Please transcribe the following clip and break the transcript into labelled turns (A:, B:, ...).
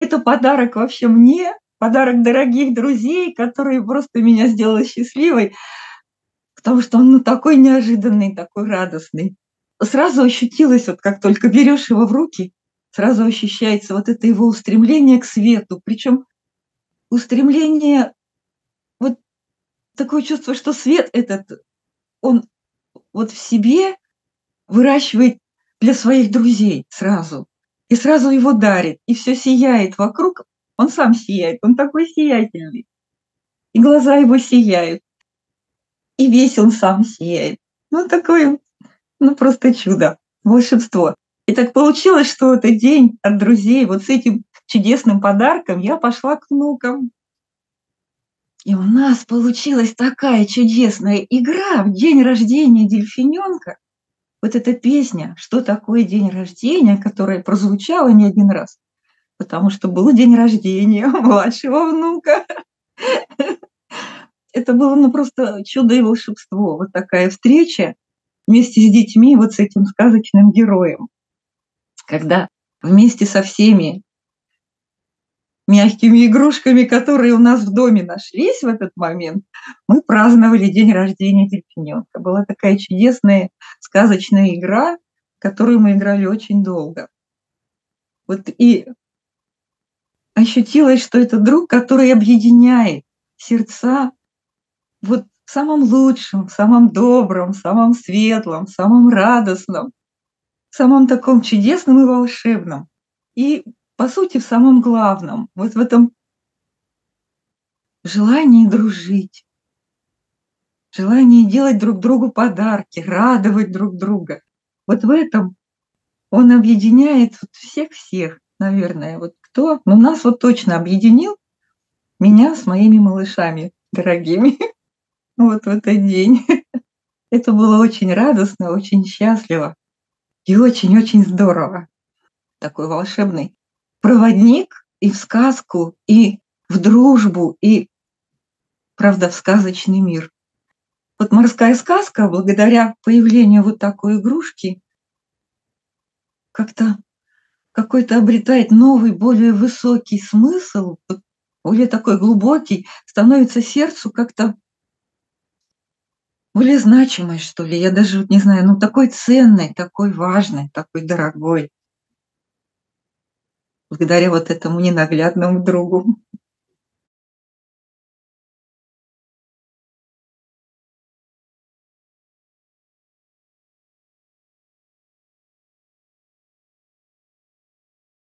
A: Это подарок вообще мне, подарок дорогих друзей, которые просто меня сделали счастливой, потому что он ну, такой неожиданный, такой радостный. Сразу ощутилось, вот как только берешь его в руки, сразу ощущается вот это его устремление к свету. Причем устремление, вот такое чувство, что свет этот, он вот в себе выращивает для своих друзей сразу. И сразу его дарит. И все сияет вокруг. Он сам сияет. Он такой сиятельный. И глаза его сияют и весь он сам сияет. Ну, такое, ну, просто чудо, волшебство. И так получилось, что этот день от друзей, вот с этим чудесным подарком я пошла к внукам. И у нас получилась такая чудесная игра в день рождения дельфиненка. Вот эта песня «Что такое день рождения», которая прозвучала не один раз, потому что был день рождения младшего внука это было ну просто чудо и волшебство. Вот такая встреча вместе с детьми, вот с этим сказочным героем. Когда вместе со всеми мягкими игрушками, которые у нас в доме нашлись в этот момент, мы праздновали день рождения дельфиненка. Была такая чудесная сказочная игра, которую мы играли очень долго. Вот и ощутилось, что это друг, который объединяет сердца вот в самом лучшем, в самом добром, в самом светлом, в самом радостном, в самом таком чудесном и волшебном. И, по сути, в самом главном, вот в этом желании дружить, желании делать друг другу подарки, радовать друг друга. Вот в этом он объединяет всех-всех, наверное. Вот кто? Ну, нас вот точно объединил, меня с моими малышами дорогими. вот в этот день. Это было очень радостно, очень счастливо и очень-очень здорово. Такой волшебный проводник и в сказку, и в дружбу, и, правда, в сказочный мир. Вот морская сказка, благодаря появлению вот такой игрушки, как-то какой-то обретает новый, более высокий смысл, более такой глубокий, становится сердцу как-то более значимой, что ли. Я даже вот не знаю, ну такой ценной, такой важной, такой дорогой. Благодаря вот этому ненаглядному другу.